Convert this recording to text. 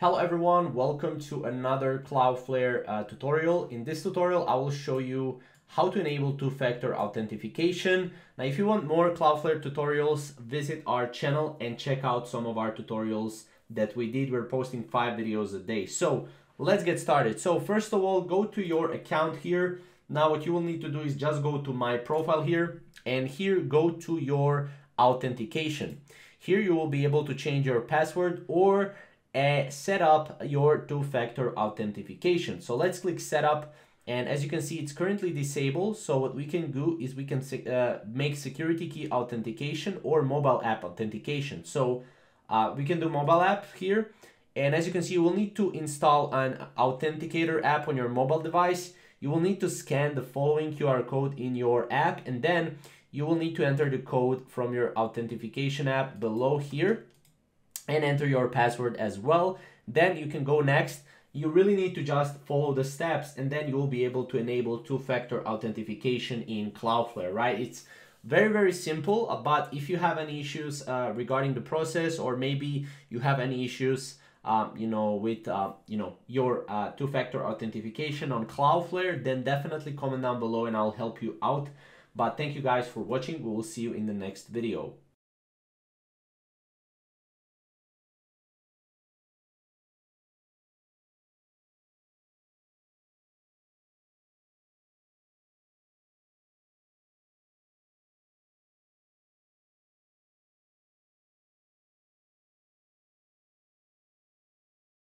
Hello everyone, welcome to another Cloudflare uh, tutorial. In this tutorial, I will show you how to enable two-factor authentication. Now, if you want more Cloudflare tutorials, visit our channel and check out some of our tutorials that we did. We're posting five videos a day. So let's get started. So first of all, go to your account here. Now what you will need to do is just go to my profile here and here go to your authentication. Here you will be able to change your password or uh, set up your two-factor authentication. So let's click setup and as you can see it's currently disabled so what we can do is we can uh, make security key authentication or mobile app authentication. So uh, we can do mobile app here and as you can see you will need to install an authenticator app on your mobile device. You will need to scan the following QR code in your app and then you will need to enter the code from your authentication app below here and enter your password as well. Then you can go next. You really need to just follow the steps and then you will be able to enable two-factor authentication in Cloudflare, right? It's very, very simple, uh, but if you have any issues uh, regarding the process or maybe you have any issues um, you know, with, uh, you know, your uh, two-factor authentication on Cloudflare, then definitely comment down below and I'll help you out. But thank you guys for watching. We will see you in the next video.